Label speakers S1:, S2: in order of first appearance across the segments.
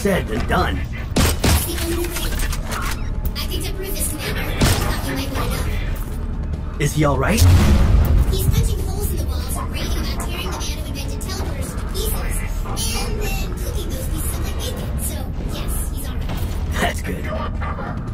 S1: Said than done.
S2: That's the only way. I picked up Rufus, Commander. Thought you might want to.
S1: Is he alright?
S2: He's punching holes in the walls raving about tearing the man who invented teleporters to pieces, and then cooking those pieces up like bacon. So, yes, he's alright.
S1: That's good.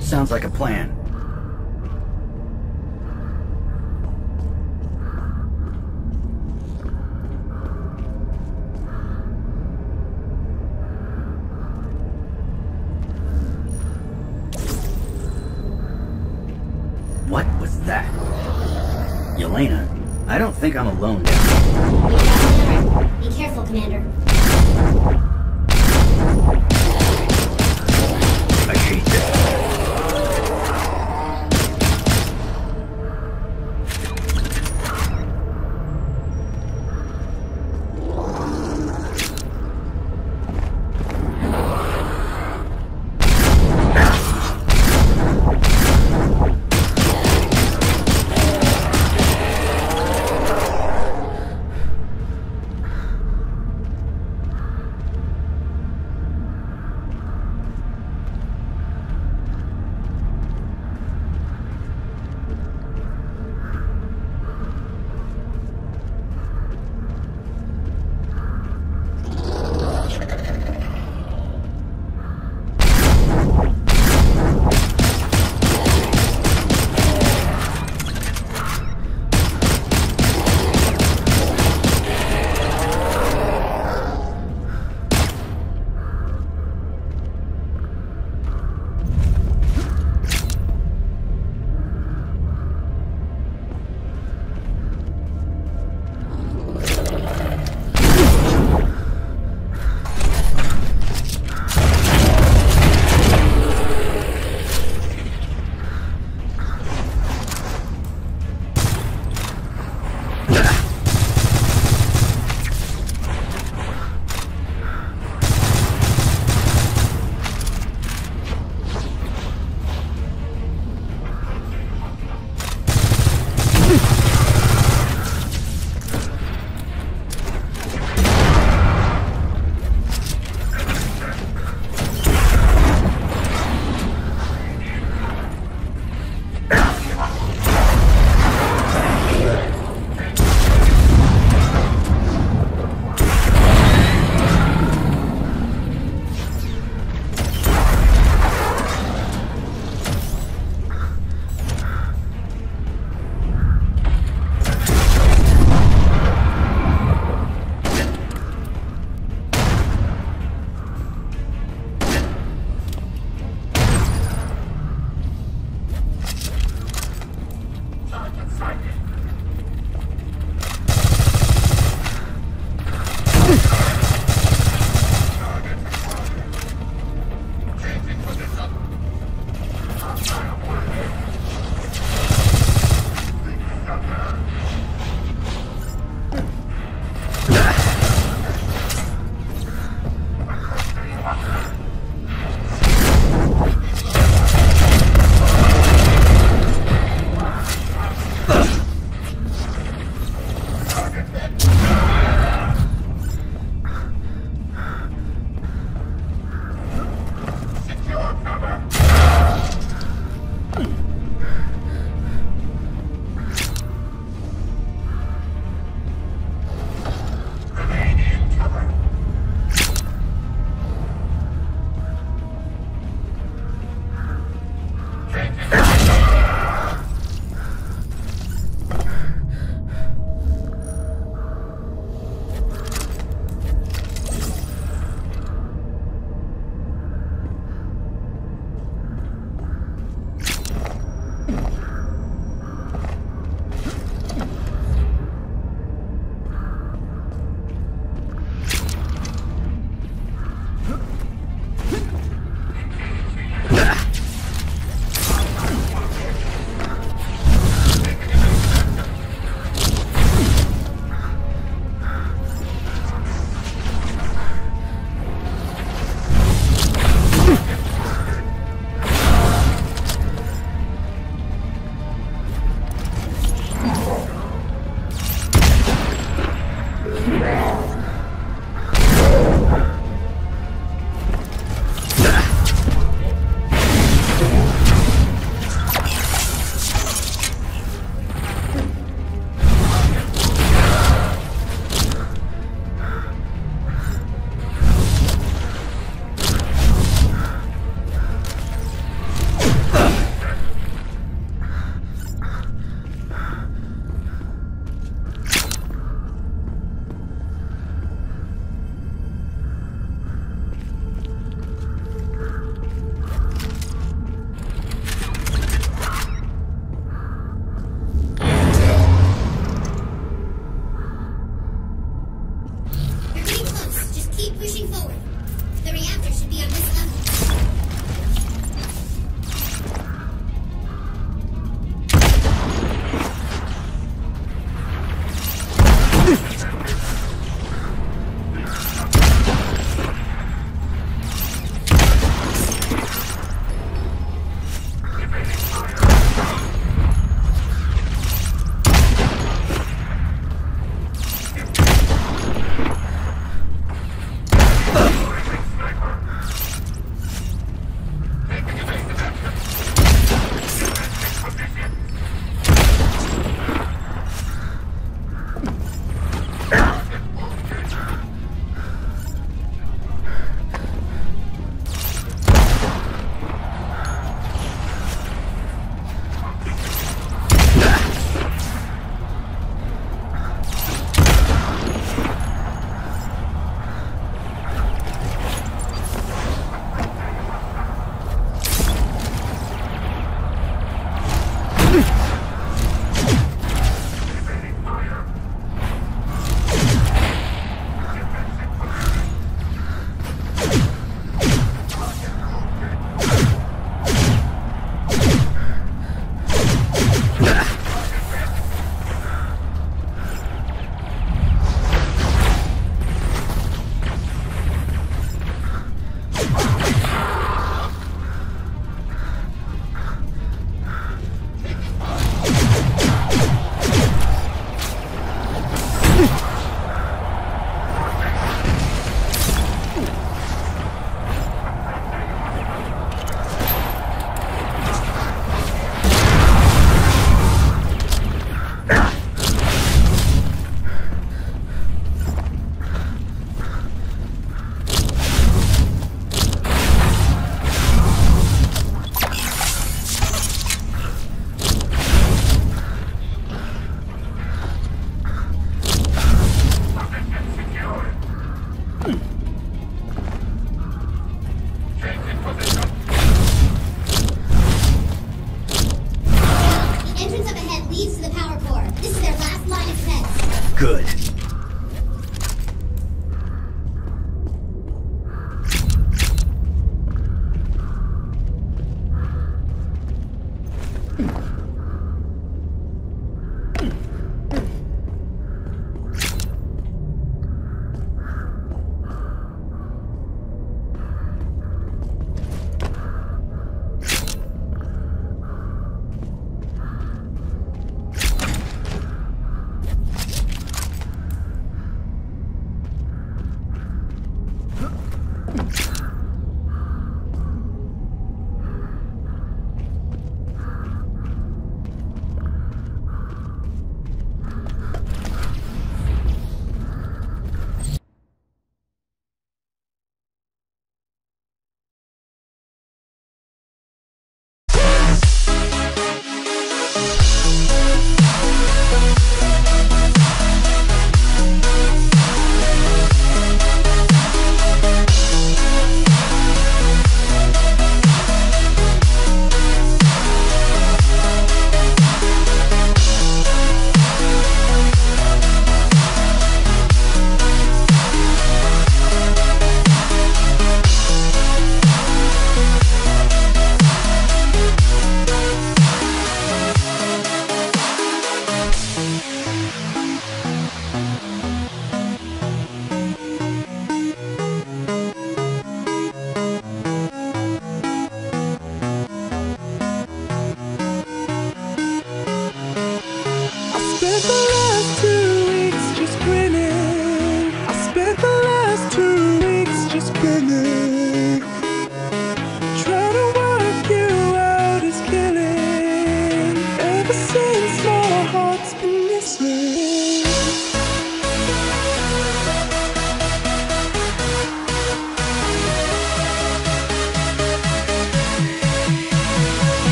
S1: Sounds like a plan. Yelena, I don't think I'm alone
S2: another. Be careful, Commander.